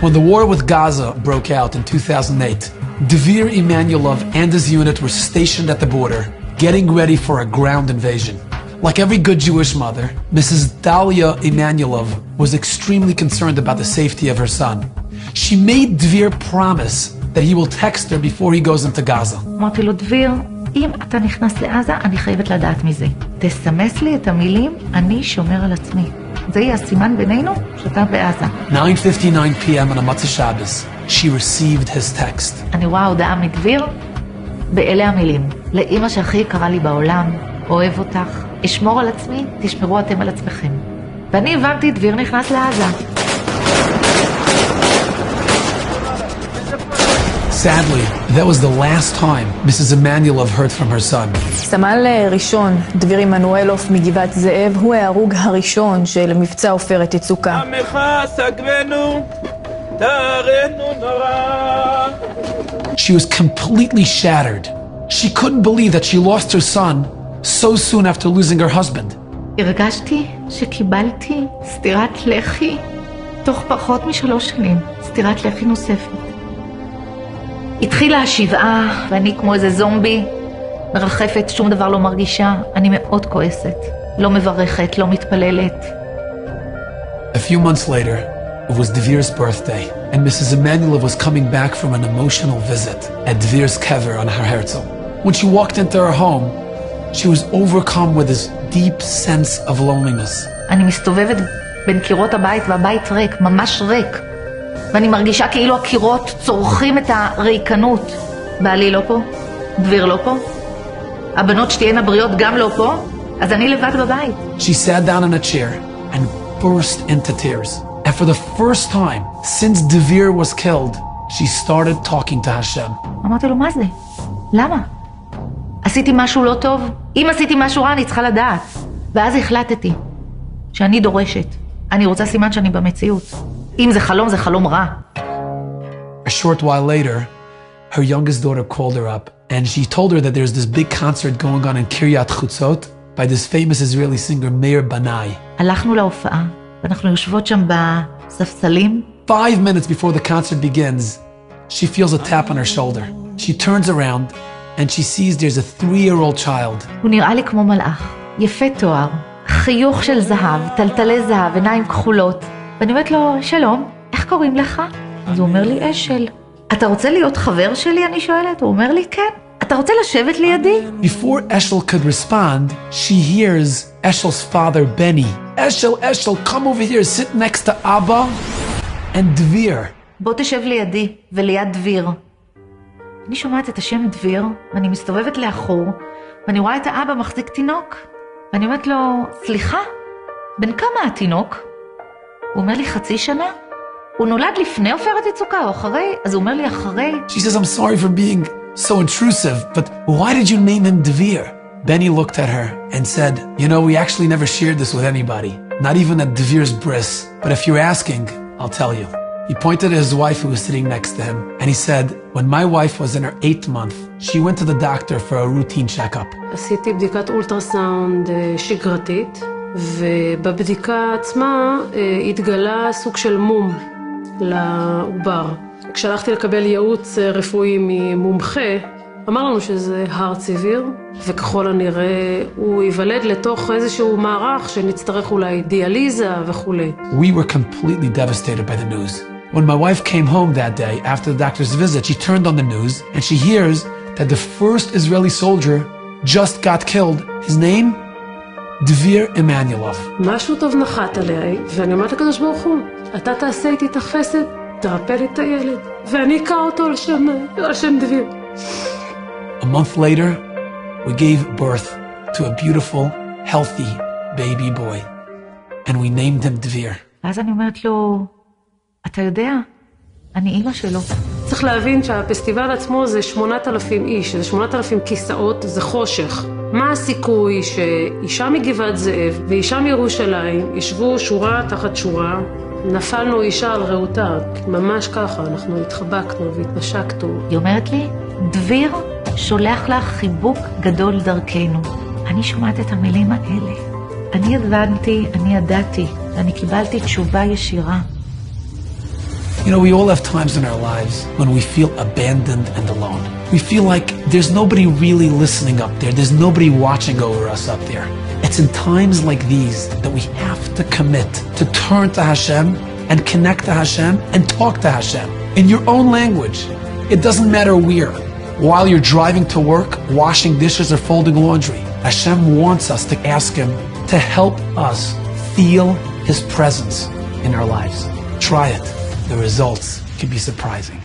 When the war with Gaza broke out in 2008, Dvir Emanuelov and his unit were stationed at the border, getting ready for a ground invasion. Like every good Jewish mother, Mrs. Dalia Emanuelov was extremely concerned about the safety of her son. She made Dvir promise that he will text her before he goes into Gaza. אם אתה נכנס לעזה, אני חייבת לדעת מזה. תסמס לי את המילים, אני שומר על עצמי. זה יהיה הסימן בינינו שאתה בעזה. 9:59 p.m. on a Matzah Shabbos, she received his text. אני רואה הודעה מדביר, באלה המילים: לאימא שהכי יקרה לי בעולם, אוהב אותך, אשמור על עצמי, תשמרו אתם על עצמכם. ואני הבנתי, דביר נכנס לעזה. Sadly, that was the last time Mrs. Emanuelov heard from her son. סמל ראשון, דביר עמנואלוף מגבעת זאב, הוא ההרוג הראשון של מבצע עופרת יצוקה. עמך סגבנו, דרנו נורא. She was completely shattered. She couldn't believe that she lost her son so soon after losing her husband. הרגשתי שקיבלתי סטירת לחי תוך פחות משלוש שנים, סטירת לחי נוספת. התחילה השבעה, ואני כמו איזה זומבי, מרחפת, שום דבר לא מרגישה, אני מאוד כועסת. לא מברכת, לא מתפללת. A few months later, it was Dvir's birthday, and Mrs. Emanuelov was coming back from an emotional visit at Dvir's kever on Har Herzl. When she walked into her home, she was overcome with this deep sense of loneliness. אני מסתובבת בין קירות הבית והבית ריק, ממש ריק. ואני מרגישה כאילו הקירות צורכים את הריקנות. בעלי לא פה, דביר לא פה, הבנות שתהיינה בריאות גם לא פה, אז אני לבד בבית. She sat down in a chair and burst into tears. And for the first time since Devere was killed, she started talking to Hashem. אמרתי לו, מה זה? למה? עשיתי משהו לא טוב? אם עשיתי משהו רע, אני צריכה לדעת. ואז החלטתי שאני דורשת. אני רוצה סימן שאני במציאות. אם זה חלום, זה חלום רע. A short while later, her youngest daughter called her up and she told her that there's this big concert going on in Kiryat Chutzot by this famous Israeli singer Meir Banai. הלכנו להופעה, ואנחנו יושבות שם בספסלים, Five minutes before the concert begins, she feels a tap on her shoulder. She turns around and she sees there's a three-year-old child. הוא נראה לי כמו מלאך, יפה תואר, חיוך של זהב, טלטלי זהב, עיניים כחולות. ואני אומרת לו, שלום, איך קוראים לך? אז הוא אומר לי, אשל. אתה רוצה להיות חבר שלי? אני שואלת. הוא אומר לי, כן. אתה רוצה לשבת לידי? Before Eshel could respond, she hears Eshel's father, Benny. Eshel, Eshel, come over here, sit next to Abba and Dvir. בוא תשב לידי וליד דביר. אני שומעת את השם דביר, ואני מסתובבת לאחור, ואני רואה את האבא מחזיק תינוק. ואני אומרת לו, סליחה, בן כמה התינוק? הוא אומר לי, חצי שנה? הוא נולד לפני עופרת יצוקה או אחרי? אז הוא אומר לי, אחרי. She says, I'm sorry for being so intrusive, but why did you name him Dvir? Benny looked at her and said, You know, we actually never shared this with anybody, not even at Dvir's bris. But if you're asking, I'll tell you. He pointed at his wife who was sitting next to him, and he said, When my wife was in her eighth month, she went to the doctor for a routine checkup. ובבדיקה עצמה אה, התגלה סוג של מום לעובר. כשהלכתי לקבל ייעוץ אה, רפואי ממומחה, אמר לנו שזה הר ציביר, וככל הנראה הוא ייוולד לתוך איזשהו מערך שנצטרך אולי דיאליזה וכולי. We were completely devastated by the news. When my wife came home that day after the doctor's visit, she turned on the news and she hears that the first Israeli soldier just got killed. His name? Dvir Emanuelov. משהו טוב נחת עליה, ואני אומרת לקדוש ברוך הוא, אתה תעשה איתי את החסד, תרפא לי את הילד, ואני אקע אותו על שם, על שם דביר. A month later, we gave birth to a beautiful, healthy baby boy, and we named him Dvir. ואז אני אומרת לו, אתה יודע, אני אימא שלו. צריך להבין שהפסטיבל עצמו זה 8,000 איש, זה 8,000 כיסאות, זה חושך. מה הסיכוי שאישה מגבעת זאב ואישה מירושלים ישבו שורה תחת שורה, נפלנו אישה על רעותה, ממש ככה, אנחנו התחבקנו והתנשקנו. היא אומרת לי, דביר שולח לך חיבוק גדול דרכנו. אני שומעת את המילים האלה, אני הבנתי, אני ידעתי, ואני קיבלתי תשובה ישירה. You know, we all have times in our lives when we feel abandoned and alone. We feel like there's nobody really listening up there. There's nobody watching over us up there. It's in times like these that we have to commit to turn to Hashem and connect to Hashem and talk to Hashem in your own language. It doesn't matter where. While you're driving to work, washing dishes, or folding laundry, Hashem wants us to ask Him to help us feel His presence in our lives. Try it. The results can be surprising.